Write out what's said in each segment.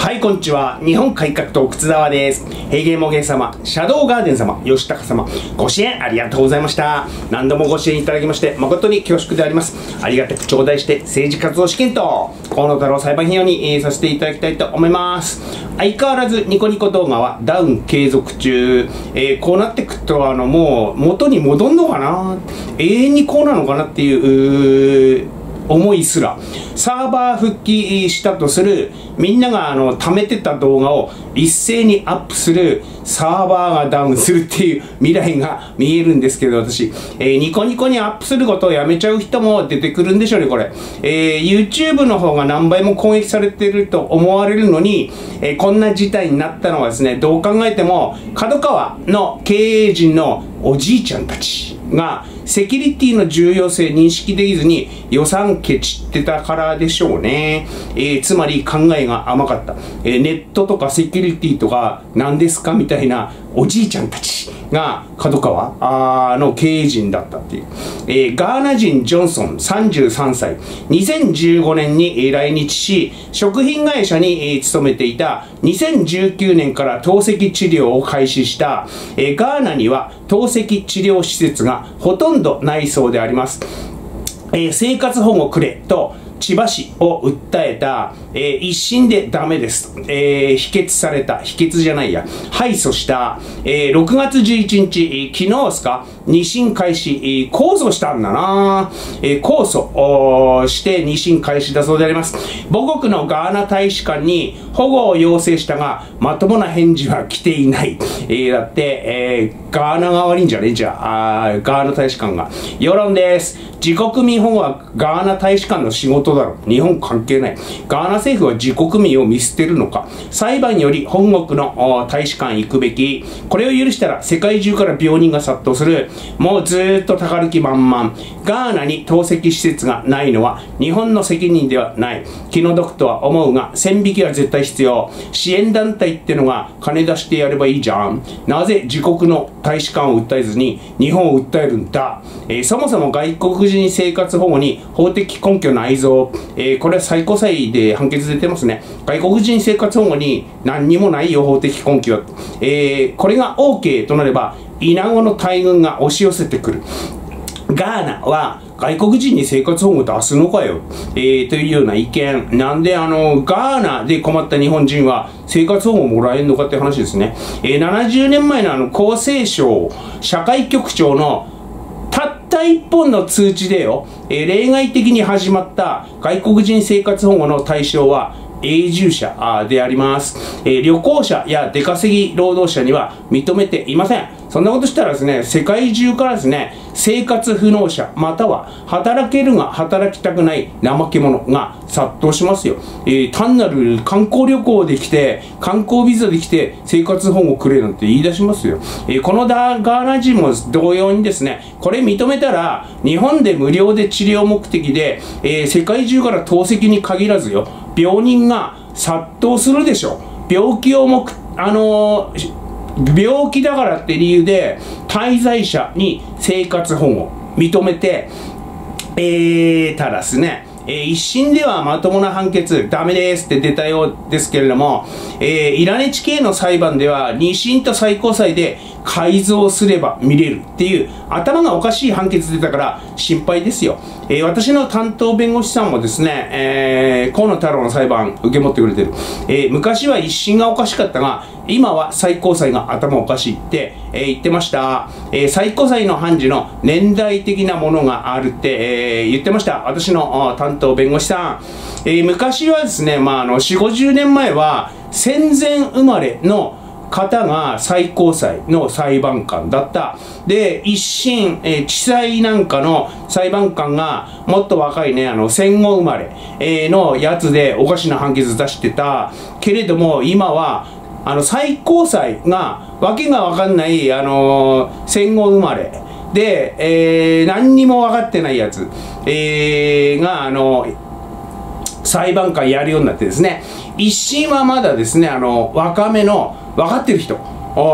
はい、こんにちは。日本改革党、靴沢です。平芸もげ様、シャドウガーデン様、吉高様、ご支援ありがとうございました。何度もご支援いただきまして、誠に恐縮であります。ありがたく頂戴して、政治活動資金と、河野太郎裁判費用に、えさせていただきたいと思います。相変わらずニコニコ動画はダウン継続中。えーこうなってくと、あの、もう、元に戻んのかな？永遠にこうなのかなっていう、う思いすら。サーバー復帰したとする。みんながあの貯めてた動画を一斉にアップするサーバーがダウンするっていう未来が見えるんですけど私、えーニコニコにアップすることをやめちゃう人も出てくるんでしょうねこれ、えー YouTube の方が何倍も攻撃されてると思われるのに、えーこんな事態になったのはですねどう考えても角川の経営陣のおじいちゃんたちがセキュリティの重要性認識できずに予算ケチってたからでしょうね、えーつまり考えが甘かった、えーネットとかセキュリティとか何ですかみたいなおじいちゃんたちが角川あの経営陣だったっていう、えーガーナ人ジョンソン33歳。2015年に来日し食品会社に勤めていた2019年から透析治療を開始した、えーガーナには透析治療施設がほとんどないそうであります。えー生活保護くれと千葉市を訴えた、えー一審でダメです、えー否決された、否決じゃないや、敗訴した、えー6月11日、昨日ですか、二審開始、えー控訴したんだな、えー控訴して二審開始だそうであります。母国のガーナ大使館に保護を要請したが、まともな返事は来ていない。えーだって、えーガーナが悪いんじゃねえじゃあ、あーガーナ大使館が。世論です。自国民保護はガーナ大使館の仕事だろ。日本関係ない。ガーナ政府は自国民を見捨てるのか。裁判により本国の大使館行くべき。これを許したら世界中から病人が殺到する。もうずーっとたかる気満々。ガーナに透析施設がないのは日本の責任ではない。気の毒とは思うが、線引きは絶対必要。支援団体ってのが金出してやればいいじゃん。なぜ自国の大使館を訴えずに日本を訴えるんだ。えーそもそも外国人生活保護に法的根拠ないぞ。えーこれは最高裁で判決出てますね。外国人生活保護に何にもないよ、法的根拠は。えーこれが OK となれば、イナゴの大群が押し寄せてくる。ガーナは外国人に生活保護出すのかよ、えーというような意見。なんであの、ガーナで困った日本人は生活保護もらえるのかって話ですね。えー70年前のあの、厚生省社会局長のたった一本の通知でよ、えー例外的に始まった外国人生活保護の対象は永住者であります、えー旅行者や出稼ぎ労働者には認めていません。そんなことしたらですね、世界中からですね、生活不能者、または働けるが働きたくない怠け者が殺到しますよ。えー単なる観光旅行で来て、観光ビザで来て生活保護くれなんて言い出しますよ。えーこのダガーナ人も同様にですね、これ認めたら、日本で無料で治療目的で、えー世界中から透析に限らずよ、病人が殺到するでしょう。病気を目、あのー病気だからって理由で滞在者に生活保護認めて、えー、ただですね、えー一審ではまともな判決ダメですって出たようですけれども、えーイラネチ系の裁判では二審と最高裁で改造すれば見れるっていう頭がおかしい判決出たから心配ですよ、えー私の担当弁護士さんもですね、えー河野太郎の裁判受け持ってくれてる、えー昔は一審がおかしかったが今は最高裁が頭おかしいって、えー言ってました、えー最高裁の判事の年代的なものがあるって、えー言ってました。私の担当弁護士さん、えー昔はですね、まあ、あの4 5 0年前は戦前生まれの方が最高裁の裁判官だった。で、一審、えー地裁なんかの裁判官がもっと若いね、あの、戦後生まれ、えーのやつでおかしな判決出してた。けれども、今は、あの、最高裁が、わけがわかんない、あのー戦後生まれ。で、えー何にも分かってないやつ、えーが、あの裁判官やるようになってですね一審はまだですねあの若めの分かってる人。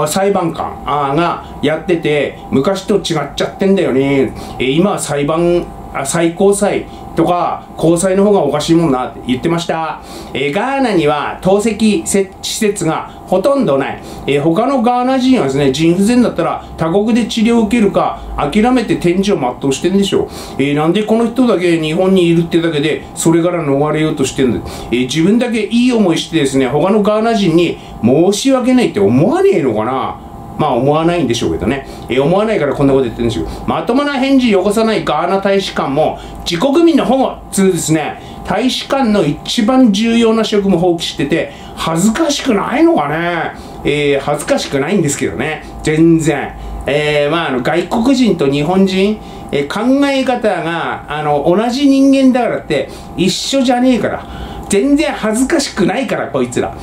裁判官。がやってて昔と違っちゃってんだよね、えー今は裁判最高裁とか交際の方がおかしいもんなって言ってました、えー、ガーナには透析施設がほとんどない、えー、他のガーナ人はですね腎不全だったら他国で治療を受けるか諦めて展示を全うしてんでしょう、えー、なんでこの人だけ日本にいるってだけでそれから逃れようとしてるんだ、え自分だけいい思いしてですね他のガーナ人に申し訳ないって思わねえのかな。まあ思わないんでしょうけどね。えー、思わないからこんなこと言ってるんですよ。まともな返事よこさないガーナ大使館も自国民の保護つうですね、大使館の一番重要な職務放棄してて、恥ずかしくないのかね。えー、恥ずかしくないんですけどね。全然。えー、まあ、あの、外国人と日本人、え、考え方が、あの、同じ人間だからって一緒じゃねえから。全然恥ずかしくないから、こいつら。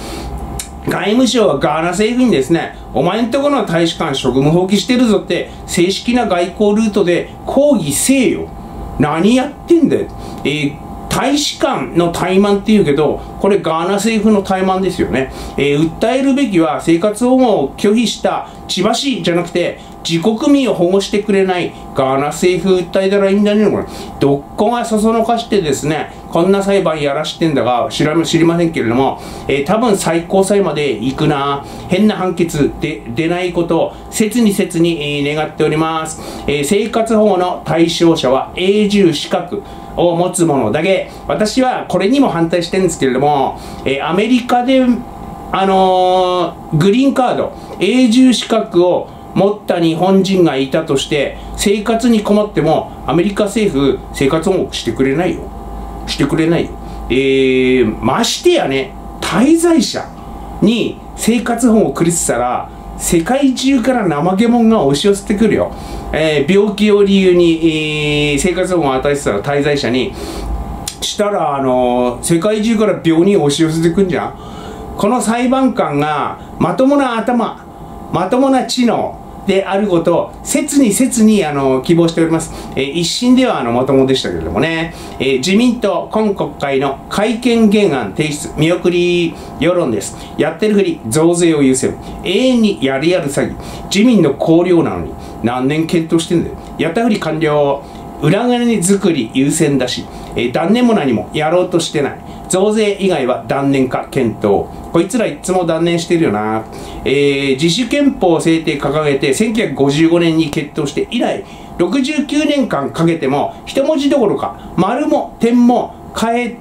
外務省はガーナ政府にですね、お前んとこの大使館職務放棄してるぞって、正式な外交ルートで抗議せえよ。何やってんだよ。えー、大使館の怠慢っていうけど、これガーナ政府の怠慢ですよね。えー、訴えるべきは生活保護を拒否した千葉市じゃなくて、自国民を保護してくれないガーナ政府訴えたらいいんじゃねこれ。どっこがそそのかしてですね、こんな裁判やらしてんだが知ら知りませんけれども、えー、多分最高裁まで行くな、変な判決で出ないことを切に切に、え、願っております、え、生活保護の対象者は永住資格を持つ者だけ、私はこれにも反対してるんですけれども、えアメリカであのグリーンカード、永住資格を持った日本人がいたとして生活に困ってもアメリカ政府生活保護してくれないよ。してくれない。えー、ましてやね滞在者に生活保護をくれてたら世界中から怠け者が押し寄せてくるよ、えー、病気を理由に、えー、生活保護を与えてたら滞在者にしたらあのー、世界中から病人を押し寄せてくんじゃん。この裁判官がまともな頭まともな知能であることを切に切にあの希望しております。えー、一審ではあのまともでしたけれどもね、えー、自民党今国会の改憲原案提出見送り世論です。やってるふり増税を優先。永遠にやるやる詐欺。自民の綱領なのに何年検討してんだよ。やったふり完了。裏金作り優先だし、えー、断念も何もやろうとしてない。増税以外は断念か検討。こいつらいつも断念してるよな。えー、自主憲法制定掲げて1955年に決闘して以来、69年間かけても一文字どころか丸も点も変え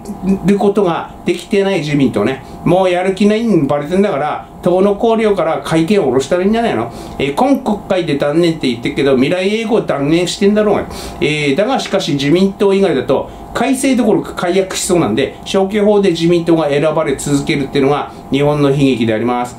ることができてない自民党ね。もうやる気ないにバレてんだから、党の綱領から会見を下ろしたらいいんじゃないの？えー、今国会で断念って言ってるけど、未来英語断念してんだろうが。えー、だがしかし自民党以外だと、改正どころか解約しそうなんで、消去法で自民党が選ばれ続けるっていうのが日本の悲劇であります。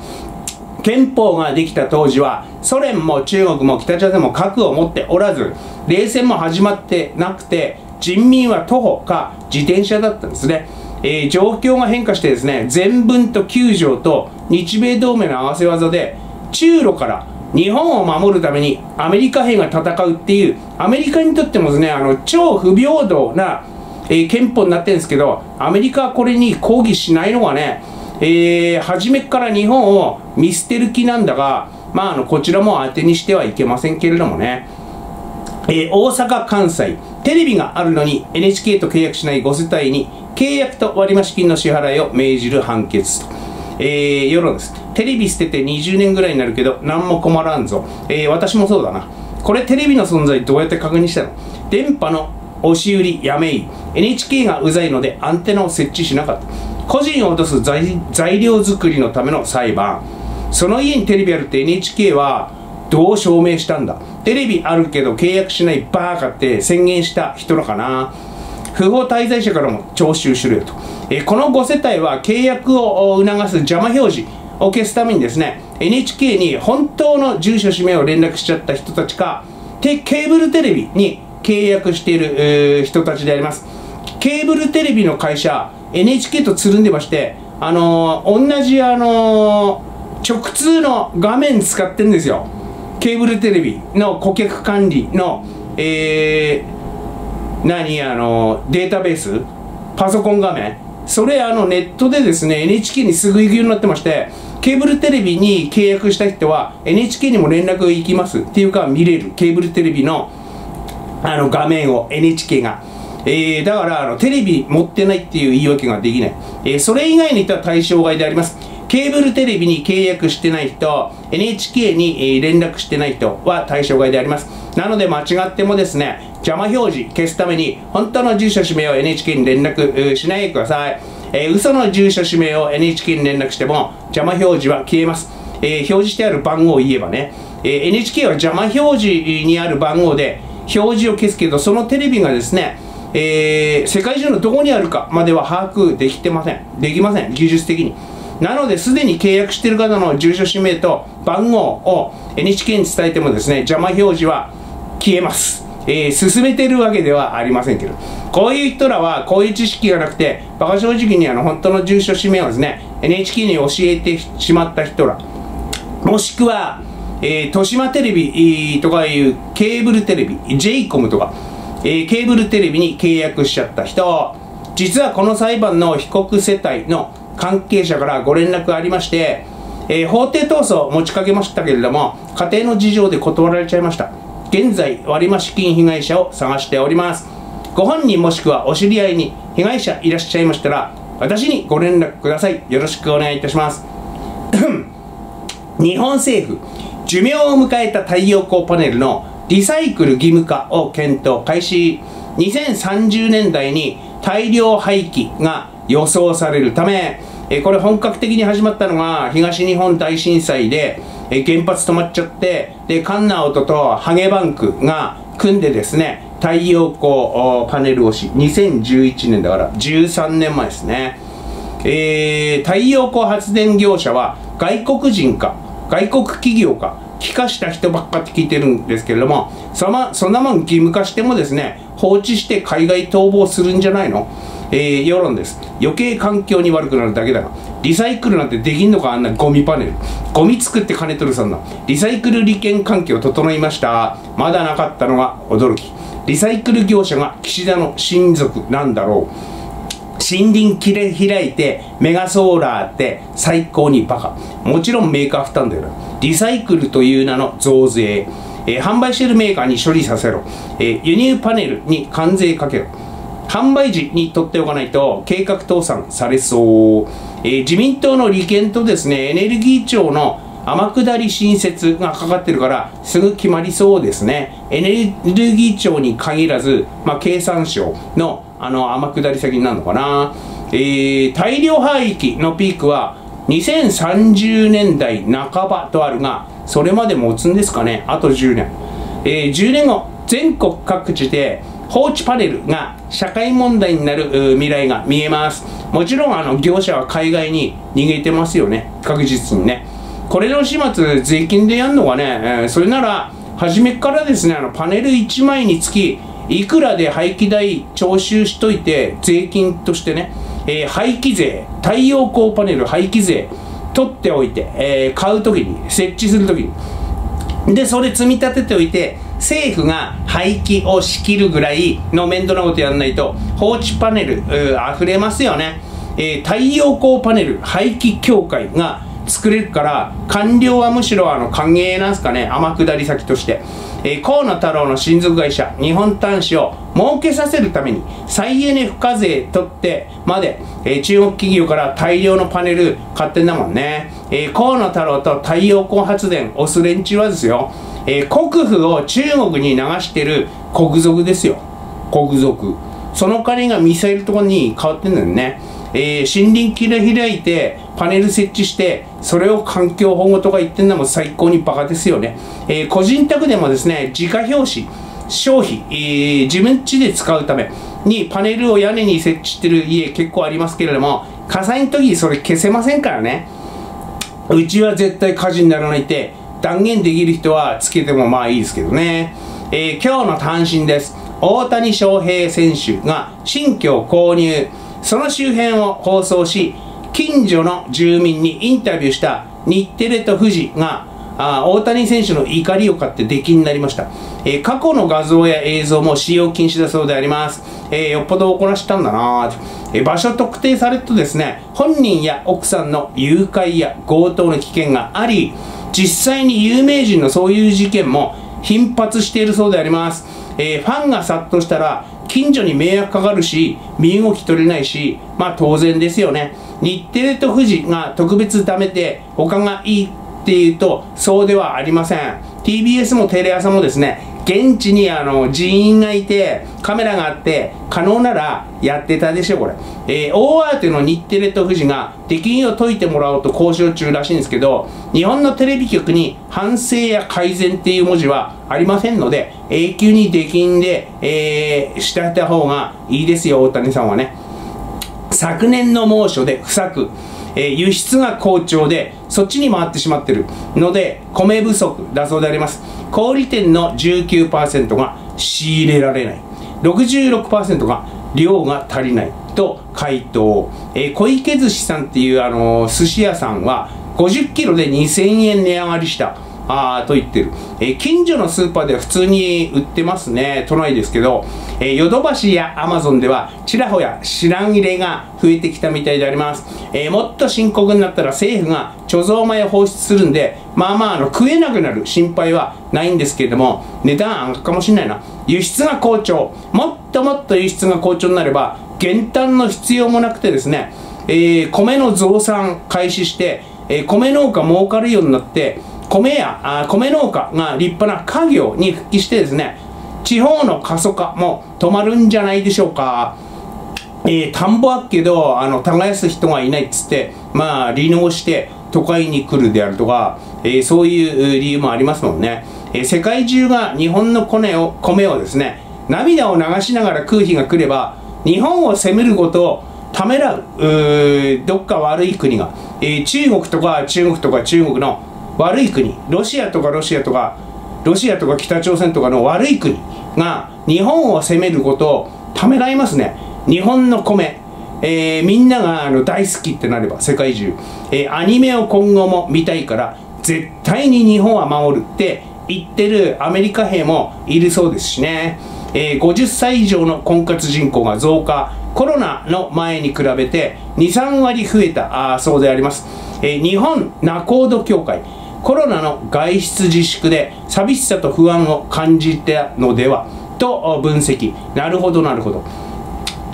憲法ができた当時はソ連も中国も北朝鮮も核を持っておらず冷戦も始まってなくて人民は徒歩か自転車だったんですね、えー、状況が変化してですね全文と9条と日米同盟の合わせ技で中ロから日本を守るためにアメリカ兵が戦うっていうアメリカにとってもですねあの超不平等な、えー、憲法になってるんですけどアメリカはこれに抗議しないのがね、えー、初めから日本を見捨てる気なんだがまああのこちらも当てにしてはいけませんけれどもね、えー、大阪関西テレビがあるのに NHK と契約しない5世帯に契約と割増金の支払いを命じる判決と、えー、世論です。テレビ捨てて20年ぐらいになるけど何も困らんぞ、えー、私もそうだな。これテレビの存在どうやって確認したの？電波の押し売りやめい。NHK がうざいのでアンテナを設置しなかった。個人を落とす材料作りのための裁判。その家にテレビあるって NHK はどう証明したんだ？テレビあるけど契約しないバーカって宣言した人のかな。不法滞在者からも徴収しろよと、えこの5世帯は契約を促す邪魔表示を消すためにですね NHK に本当の住所氏名を連絡しちゃった人たちかケーブルテレビに契約している、えー、人たちであります。ケーブルテレビの会社 NHK とつるんでましてあのー、同じあのー、直通の画面使ってるんですよ。ケーブルテレビの顧客管理のえー、何あのデータベースパソコン画面それあのネットでですね NHK にすぐ行くようになってましてケーブルテレビに契約した人は NHK にも連絡が行きますっていうか見れるケーブルテレビのあの画面を NHK が、えー、だからあのテレビ持ってないっていう言い訳ができない、えー、それ以外の人は対象外であります。ケーブルテレビに契約してない人 NHK に連絡してない人は対象外であります。なので間違ってもですね邪魔表示消すために本当の住所氏名を NHK に連絡しないでください、えー、嘘の住所氏名を NHK に連絡しても邪魔表示は消えます、えー、表示してある番号を言えばね、えー、NHK は邪魔表示にある番号で表示を消すけどそのテレビがですねえー、世界中のどこにあるかまでは把握できてません。できません。技術的に。なのですでに契約している方の住所氏名と番号を NHK に伝えてもですね邪魔表示は消えます。えー、進めてるわけではありませんけど。こういう人らはこういう知識がなくて馬鹿正直にあの本当の住所氏名をですね NHK に教えてしまった人ら。もしくは、えー、豊島テレビとかいうケーブルテレビ j イコムとか。えー、ケーブルテレビに契約しちゃった人、実はこの裁判の被告世帯の関係者からご連絡ありまして、えー、法廷闘争持ちかけましたけれども、家庭の事情で断られちゃいました。現在、割増金被害者を探しております。ご本人もしくはお知り合いに被害者いらっしゃいましたら、私にご連絡ください。よろしくお願いいたします。日本政府、寿命を迎えた太陽光パネルのリサイクル義務化を検討開始2030年代に大量廃棄が予想されるためえこれ本格的に始まったのが東日本大震災でえ原発止まっちゃってでカンナオトとハゲバンクが組んでですね太陽光パネル押し2011年だから13年前ですね、えー、太陽光発電業者は外国人か外国企業か帰化した人ばっかって聞いてるんですけれどもそのそんなもん義務化してもですね放置して海外逃亡するんじゃないのえー、世論です。余計環境に悪くなるだけだがリサイクルなんてできんのかあんなゴミパネル。ゴミ作って金取るさんのリサイクル利権環境整いました。まだなかったのが驚き。リサイクル業者が岸田の親族なんだろう。森林切れ開いてメガソーラーって最高にバカ。もちろんメーカー負担だよな。リサイクルという名の増税、えー、販売しているメーカーに処理させろ、えー、輸入パネルに関税かけろ。販売時に取っておかないと計画倒産されそう、えー、自民党の利権とですねエネルギー庁の天下り新設がかかってるからすぐ決まりそうですね。エネルギー庁に限らず、まあ、経産省のあの天下り先になるのかな、えー、大量廃棄のピークは2030年代半ばとあるがそれまで持つんですかね。あと10年、えー、10年後全国各地で放置パネルが社会問題になる未来が見えます。もちろんあの業者は海外に逃げてますよね。確実にね。これの始末税金でやるのがね、えー、それなら初めからですねあのパネル1枚につきいくらで廃棄代徴収しといて税金としてね、えー、廃棄税太陽光パネル廃棄税取っておいて、えー、買う時に設置する時に。でそれ積み立てておいて政府が廃棄を仕切るぐらいの面倒なことやらないと放置パネル溢れますよね、えー、太陽光パネル廃棄協会が作れるから官僚はむしろあの歓迎なんすかね。天下り先として。えー、河野太郎の親族会社日本端子を儲けさせるために再エネ付加税取ってまで、えー、中国企業から大量のパネル買ってんだもんね、えー、河野太郎と太陽光発電オスレンチはですよ、えー、国府を中国に流してる国賊ですよ。国賊。その金がミサイルとかに変わってんだよね。えー、森林切り開いてパネル設置してそれを環境保護とか言ってんのも最高にバカですよね、えー、個人宅でもですね自家表紙消費、えー、自分家で使うためにパネルを屋根に設置してる家結構ありますけれども火災の時にそれ消せませんからね。うちは絶対火事にならないって断言できる人はつけてもまあいいですけどね、えー、今日の単身です。大谷翔平選手が新居を購入。その周辺を放送し近所の住民にインタビューした日テレと富士があ大谷選手の怒りを買って出禁になりました、えー、過去の画像や映像も使用禁止だそうであります、えー、よっぽど怒らしたんだなえー、場所特定されるとですね本人や奥さんの誘拐や強盗の危険があり実際に有名人のそういう事件も頻発しているそうであります、えファンが殺到したら近所に迷惑かかるし身動き取れないしまあ当然ですよね。日テレと富士が特別ダメで他がいいっていうとそうではありません。TBS もテレ朝もですね現地にあの人員がいてカメラがあって可能ならやってたでしょこれ、えー、大慌ての日テレと富士が敵任を解いてもらおうと交渉中らしいんですけど日本のテレビ局に反省や改善っていう文字はありませんので永久に出禁で、えー、してた方がいいですよ大谷さんはね。昨年の猛暑で不作。えー、輸出が好調でそっちに回ってしまってるので米不足だそうであります。小売店の19%が仕入れられない。66%が量が足りないと回答、えー、小池寿司さんっていうあのー、寿司屋さんは50キロで2000円値上がりした。あと言ってる、えー、近所のスーパーでは普通に売ってますね。都内ですけど、え、ヨドバシやアマゾンではちらほや知らん入れが増えてきたみたいであります、え、もっと深刻になったら政府が貯蔵米を放出するんでまあまああの食えなくなる心配はないんですけれども値段上がるかもしれないな。輸出が好調。もっともっと輸出が好調になれば減反の必要もなくてですね、えー、米の増産開始して、えー、米農家儲かるようになって米や米農家が立派な家業に復帰してですね地方の過疎化も止まるんじゃないでしょうか。えー、田んぼあっけどあの耕す人がいないっつってまあ離農して都会に来るであるとか、えー、そういう理由もありますもんね、えー、世界中が日本の米を米をですね涙を流しながら食う日が来れば日本を責めることをためらうどっか悪い国が、えー、中国とか中国とか中国の悪い国ロシアとかロシアとかロシアとか北朝鮮とかの悪い国が日本を攻めることをためらいますね。日本の米、えー、みんながあの大好きってなれば世界中、えー、アニメを今後も見たいから絶対に日本は守るって言ってるアメリカ兵もいるそうですしね、えー、50歳以上の婚活人口が増加コロナの前に比べて23割増えたあそうであります、え、日本ナコード協会コロナの外出自粛で寂しさと不安を感じたのではと分析。なるほどなるほど。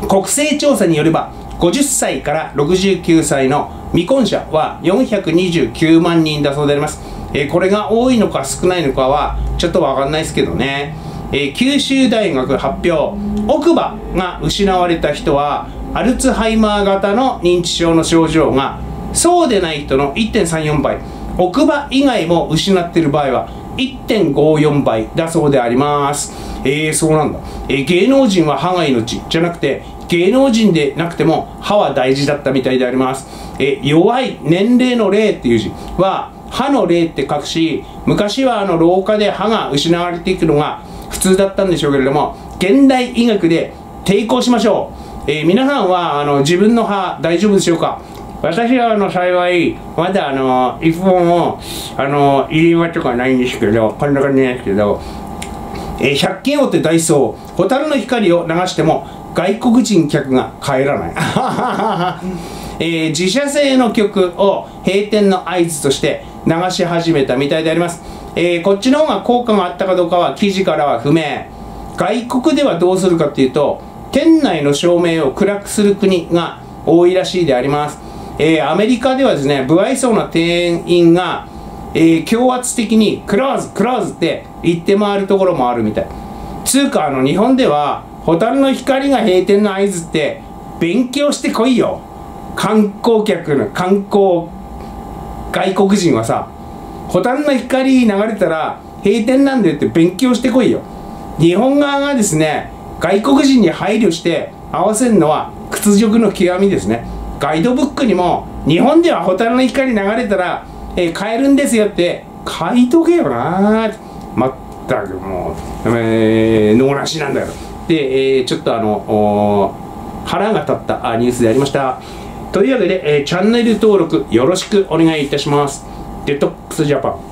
国勢調査によれば50歳から69歳の未婚者は429万人だそうであります、えー、これが多いのか少ないのかはちょっとわかんないですけどね、えー、九州大学発表。奥歯が失われた人はアルツハイマー型の認知症の症状がそうでない人の1.34倍。奥歯以外も失っている場合は1.54倍だそうであります。えー、そうなんだ、えー、芸能人は歯が命じゃなくて芸能人でなくても歯は大事だったみたいであります、えー、弱い年齢の霊っていう字は歯の霊って書くし昔はあの廊下で歯が失われていくのが普通だったんでしょうけれども現代医学で抵抗しましょう、えー、皆さんはあの自分の歯大丈夫でしょうか？私はあの幸いまだあの一本もあの入り間とかないんですけどこんな感じなんですけど、えー、百均大手ダイソー蛍の光を流しても外国人客が帰らない。えー、自社製の曲を閉店の合図として流し始めたみたいであります、えー、こっちの方が効果があったかどうかは記事からは不明。外国ではどうするかっていうと店内の照明を暗くする国が多いらしいであります。えー、アメリカではですね、不愛想な店員が、えー、強圧的にクローズ、クローズって言って回るところもあるみたい。つうか、あの、日本では、蛍の光が閉店の合図って、勉強してこいよ。観光客の、観光、外国人はさ、蛍の光流れたら閉店なんだよって勉強してこいよ。日本側がですね、外国人に配慮して合わせるのは屈辱の極みですね。ガイドブックにも日本では蛍の光流れたら、えー、買えるんですよって書いとけよな。まったくもう、えー、脳なしなんだよ。で、えー、ちょっとあの腹が立ったニュースでありました。というわけで、えー、チャンネル登録よろしくお願いいたします。デトックスジャパン。